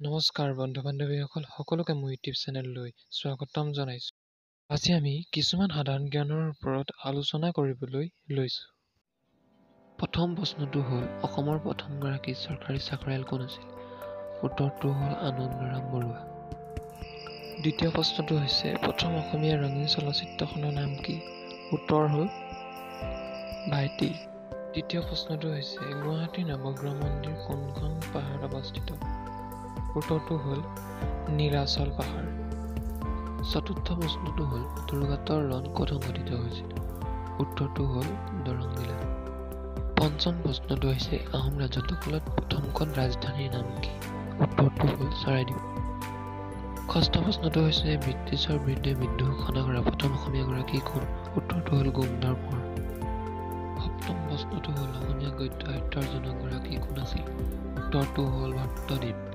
নমস্কাৰ বন্ধু বান্ধৱীসকল সকলোকে মোৰ ইউটিউব চেনেললৈ স্বাগতম জনাইছোঁ। আজি আমি কিছুমান সাধাৰণ জ্ঞানৰ ওপৰত আলোচনা কৰিবলৈ লৈছোঁ। প্ৰথম প্ৰশ্নটো হ'ল অসমৰ প্ৰথমগৰাকী চৰকাৰী চাকৰিয়াল কোন আছিল? উত্তৰটো হ'ল আনন্দৰাম বৰুৱা। দ্বিতীয় প্ৰশ্নটো হৈছে প্ৰথম অসমীয়া ৰঙীন চলচ্চিত্ৰখনৰ নাম কি? উত্তৰ হ'ল ভাইটি। তৃতীয় প্ৰশ্নটো হৈছে গুৱাহাটীৰ নৱগ্ৰহ মন্দিৰ কোনখন পাহাৰত অৱস্থিত? উত্তৰটো হ'ল নীলাচল পাহাৰ। চতুৰ্থ প্ৰশ্নটো হ'ল দুৰ্গাতৰ ৰণ ক'ত সংঘটিত হৈছিল? উত্তৰটো হ'ল দৰং জিলা পঞ্চম প্ৰশ্নটো হৈছে আহোম ৰাজত্বকালত প্ৰথমখন ৰাজধানীৰ নাম কি? উত্তৰটো হ'ল চৰাইদেউ। ষষ্ঠ প্ৰশ্নটো হৈছে ব্ৰিটিছৰ বিৰুদ্ধে বিদ্ৰোহ ঘোষণা কৰা প্ৰথম অসমীয়াগৰাকী কোন? উত্তৰটো হ'ল গোমধৰ কোঁৱৰ। সপ্তম প্ৰশ্নটো হ'ল অসমীয়া গদ্য সাহিত্যৰ জনকগৰাকী কোন আছিল? উত্তৰটো হ'ল ভট্টদেৱ।